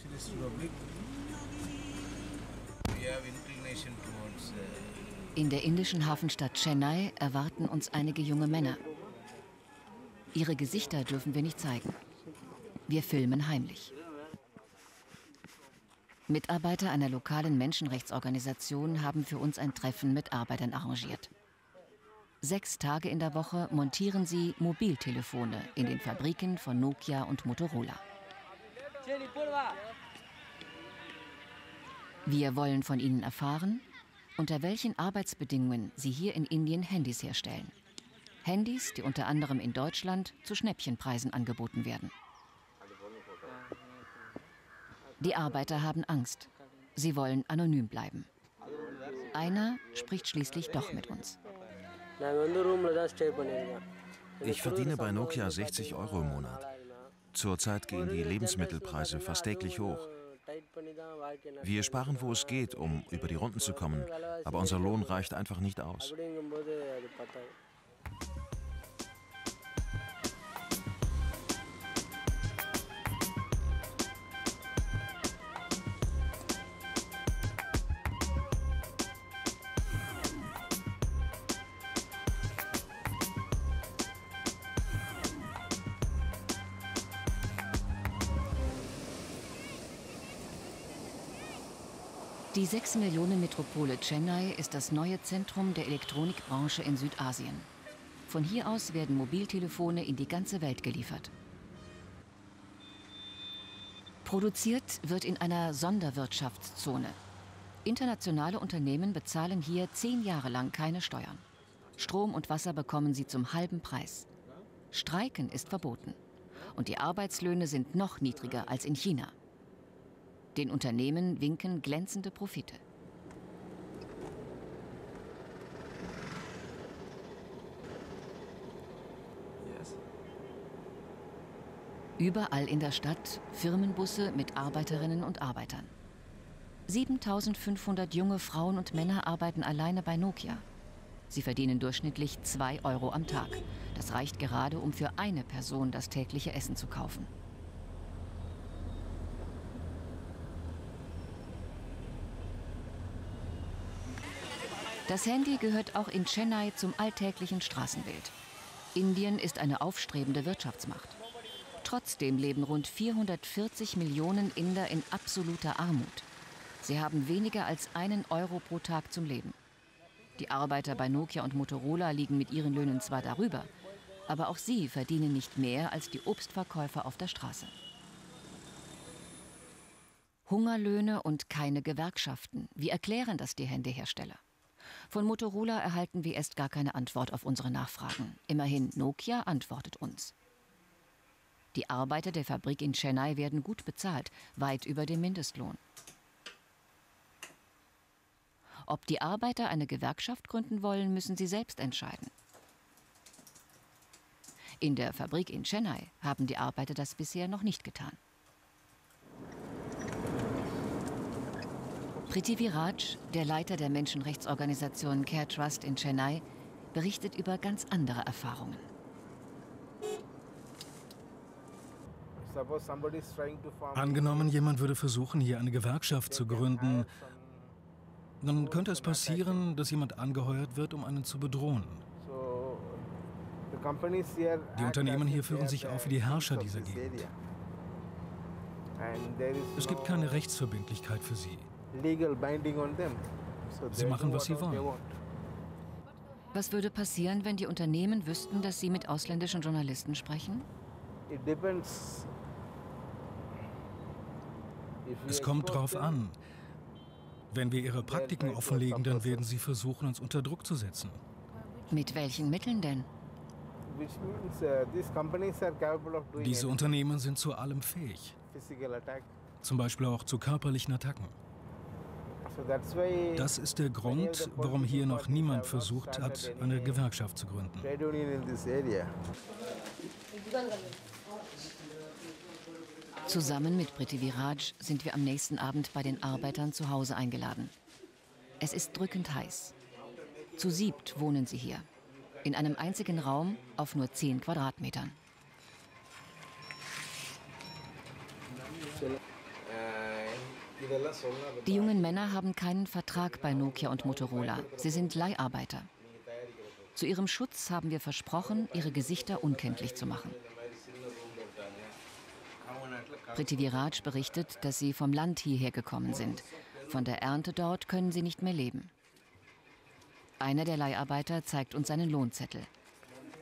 Socialist Republic. We have inclination towards uh, In der indischen Hafenstadt Chennai erwarten uns einige junge Männer. Ihre Gesichter dürfen wir nicht zeigen. Wir filmen heimlich. Mitarbeiter einer lokalen Menschenrechtsorganisation haben für uns ein Treffen mit Arbeitern arrangiert. Sechs Tage in der Woche montieren sie Mobiltelefone in den Fabriken von Nokia und Motorola. Wir wollen von ihnen erfahren, unter welchen Arbeitsbedingungen sie hier in Indien Handys herstellen. Handys, die unter anderem in Deutschland zu Schnäppchenpreisen angeboten werden. Die Arbeiter haben Angst. Sie wollen anonym bleiben. Einer spricht schließlich doch mit uns. Ich verdiene bei Nokia 60 Euro im Monat. Zurzeit gehen die Lebensmittelpreise fast täglich hoch. Wir sparen, wo es geht, um über die Runden zu kommen, aber unser Lohn reicht einfach nicht aus. Die 6 Millionen Metropole Chennai ist das neue Zentrum der Elektronikbranche in Südasien. Von hier aus werden Mobiltelefone in die ganze Welt geliefert. Produziert wird in einer Sonderwirtschaftszone. Internationale Unternehmen bezahlen hier zehn Jahre lang keine Steuern. Strom und Wasser bekommen sie zum halben Preis. Streiken ist verboten. Und die Arbeitslöhne sind noch niedriger als in China. Den Unternehmen winken glänzende Profite. Überall in der Stadt Firmenbusse mit Arbeiterinnen und Arbeitern. 7500 junge Frauen und Männer arbeiten alleine bei Nokia. Sie verdienen durchschnittlich 2 Euro am Tag. Das reicht gerade, um für eine Person das tägliche Essen zu kaufen. Das Handy gehört auch in Chennai zum alltäglichen Straßenbild. Indien ist eine aufstrebende Wirtschaftsmacht. Trotzdem leben rund 440 Millionen Inder in absoluter Armut. Sie haben weniger als einen Euro pro Tag zum Leben. Die Arbeiter bei Nokia und Motorola liegen mit ihren Löhnen zwar darüber, aber auch sie verdienen nicht mehr als die Obstverkäufer auf der Straße. Hungerlöhne und keine Gewerkschaften. Wie erklären das die Handyhersteller? Von Motorola erhalten wir erst gar keine Antwort auf unsere Nachfragen. Immerhin Nokia antwortet uns. Die Arbeiter der Fabrik in Chennai werden gut bezahlt, weit über dem Mindestlohn. Ob die Arbeiter eine Gewerkschaft gründen wollen, müssen sie selbst entscheiden. In der Fabrik in Chennai haben die Arbeiter das bisher noch nicht getan. Prithvi Raj, der Leiter der Menschenrechtsorganisation Care Trust in Chennai, berichtet über ganz andere Erfahrungen. Angenommen, jemand würde versuchen, hier eine Gewerkschaft zu gründen, dann könnte es passieren, dass jemand angeheuert wird, um einen zu bedrohen. Die Unternehmen hier führen sich auf wie die Herrscher dieser Gegend. Es gibt keine Rechtsverbindlichkeit für sie. Sie machen, was sie wollen. Was würde passieren, wenn die Unternehmen wüssten, dass sie mit ausländischen Journalisten sprechen? Es kommt drauf an. Wenn wir ihre Praktiken offenlegen, dann werden sie versuchen, uns unter Druck zu setzen. Mit welchen Mitteln denn? Diese Unternehmen sind zu allem fähig. Zum Beispiel auch zu körperlichen Attacken. Das ist der Grund, warum hier noch niemand versucht hat, eine Gewerkschaft zu gründen. Zusammen mit Prithvi Raj sind wir am nächsten Abend bei den Arbeitern zu Hause eingeladen. Es ist drückend heiß. Zu siebt wohnen sie hier. In einem einzigen Raum auf nur zehn Quadratmetern. Die jungen Männer haben keinen Vertrag bei Nokia und Motorola. Sie sind Leiharbeiter. Zu ihrem Schutz haben wir versprochen, ihre Gesichter unkenntlich zu machen. Prithviraj berichtet, dass sie vom Land hierher gekommen sind. Von der Ernte dort können sie nicht mehr leben. Einer der Leiharbeiter zeigt uns seinen Lohnzettel.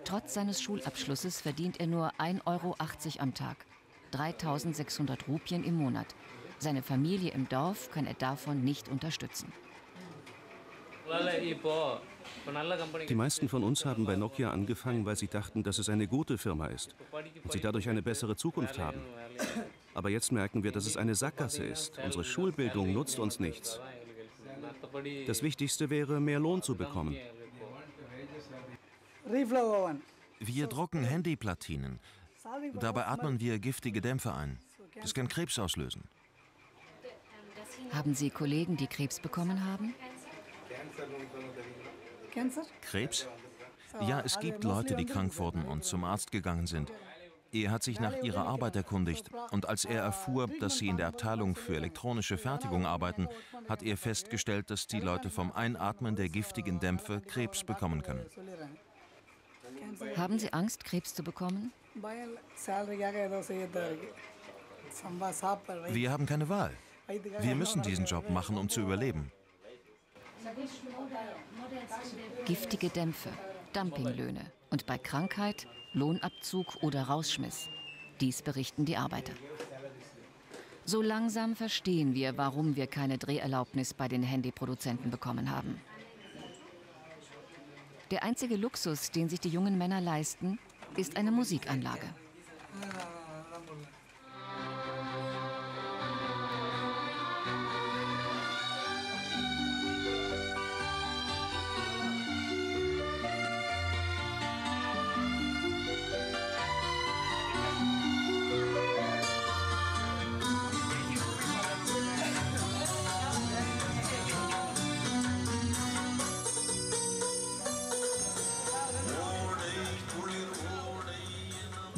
Trotz seines Schulabschlusses verdient er nur 1,80 Euro am Tag, 3600 Rupien im Monat. Seine Familie im Dorf kann er davon nicht unterstützen. Die meisten von uns haben bei Nokia angefangen, weil sie dachten, dass es eine gute Firma ist und sie dadurch eine bessere Zukunft haben. Aber jetzt merken wir, dass es eine Sackgasse ist. Unsere Schulbildung nutzt uns nichts. Das Wichtigste wäre, mehr Lohn zu bekommen. Wir drucken Handyplatinen. Dabei atmen wir giftige Dämpfe ein. Das kann Krebs auslösen. Haben Sie Kollegen, die Krebs bekommen haben? Krebs? Ja, es gibt Leute, die krank wurden und zum Arzt gegangen sind. Er hat sich nach ihrer Arbeit erkundigt und als er erfuhr, dass sie in der Abteilung für elektronische Fertigung arbeiten, hat er festgestellt, dass die Leute vom Einatmen der giftigen Dämpfe Krebs bekommen können. Haben Sie Angst, Krebs zu bekommen? Wir haben keine Wahl. Wir müssen diesen Job machen, um zu überleben. Giftige Dämpfe, Dumpinglöhne und bei Krankheit Lohnabzug oder Rausschmiss. Dies berichten die Arbeiter. So langsam verstehen wir, warum wir keine Dreherlaubnis bei den Handyproduzenten bekommen haben. Der einzige Luxus, den sich die jungen Männer leisten, ist eine Musikanlage.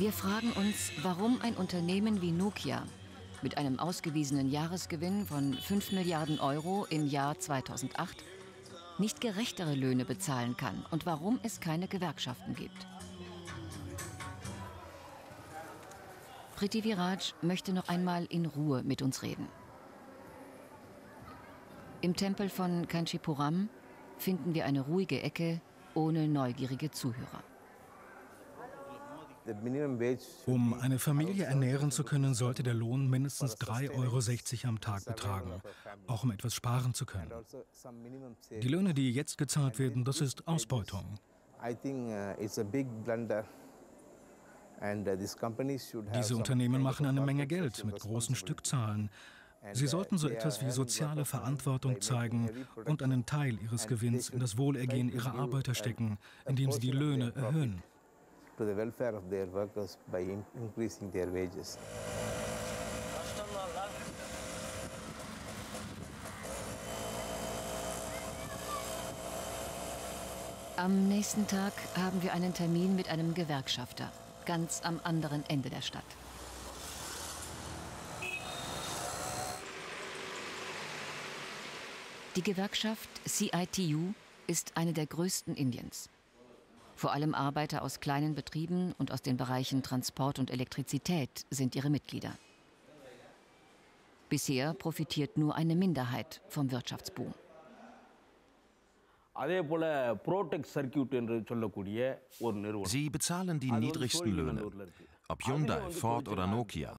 Wir fragen uns, warum ein Unternehmen wie Nokia mit einem ausgewiesenen Jahresgewinn von 5 Milliarden Euro im Jahr 2008 nicht gerechtere Löhne bezahlen kann und warum es keine Gewerkschaften gibt. Prithviraj möchte noch einmal in Ruhe mit uns reden. Im Tempel von Kanchipuram finden wir eine ruhige Ecke ohne neugierige Zuhörer. Um eine Familie ernähren zu können, sollte der Lohn mindestens 3,60 Euro am Tag betragen, auch um etwas sparen zu können. Die Löhne, die jetzt gezahlt werden, das ist Ausbeutung. Diese Unternehmen machen eine Menge Geld mit großen Stückzahlen. Sie sollten so etwas wie soziale Verantwortung zeigen und einen Teil ihres Gewinns in das Wohlergehen ihrer Arbeiter stecken, indem sie die Löhne erhöhen. To the welfare of their workers by in- increasing their wages. Am nächsten Tag haben wir einen Termin mit einem Gewerkschafter, ganz am anderen Ende der Stadt. Die Gewerkschaft CITU ist eine der größten Indiens. Vor allem Arbeiter aus kleinen Betrieben und aus den Bereichen Transport und Elektrizität sind ihre Mitglieder. Bisher profitiert nur eine Minderheit vom Wirtschaftsboom. Sie bezahlen die niedrigsten Löhne, ob Hyundai, Ford oder Nokia.